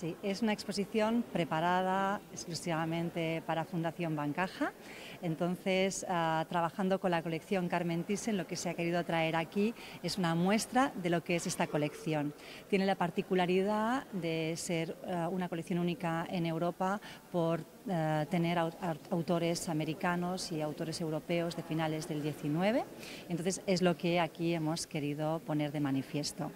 Sí, es una exposición preparada exclusivamente para Fundación Bancaja. Entonces, uh, trabajando con la colección Carmen Thyssen, lo que se ha querido traer aquí es una muestra de lo que es esta colección. Tiene la particularidad de ser uh, una colección única en Europa por uh, tener autores americanos y autores europeos de finales del 19. Entonces, es lo que aquí hemos querido poner de manifiesto.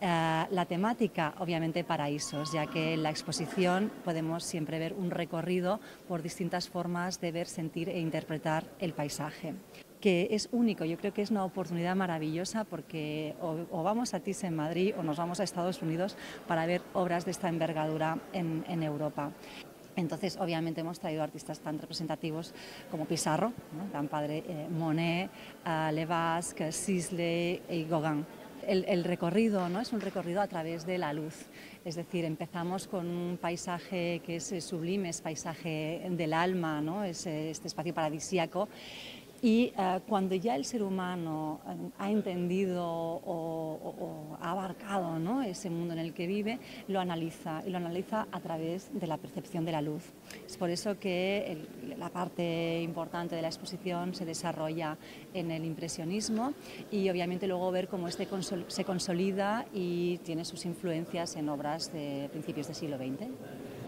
La temática, obviamente, paraísos, ya que en la exposición podemos siempre ver un recorrido por distintas formas de ver, sentir e interpretar el paisaje que es único. Yo creo que es una oportunidad maravillosa porque o, o vamos a TIS en Madrid o nos vamos a Estados Unidos para ver obras de esta envergadura en, en Europa. Entonces, obviamente, hemos traído artistas tan representativos como Pizarro, ¿no? tan padre, eh, Monet, uh, Levasque, Sisley y Gauguin el, recorrido ¿no? es un recorrido a través de la luz, es decir, empezamos con un paisaje que es sublime, es paisaje del alma, ¿no? es este espacio paradisíaco y uh, cuando ya el ser humano ha entendido o abarcado ¿no? ese mundo en el que vive, lo analiza y lo analiza a través de la percepción de la luz. Es por eso que la parte importante de la exposición se desarrolla en el impresionismo y obviamente luego ver cómo este se consolida y tiene sus influencias en obras de principios del siglo XX.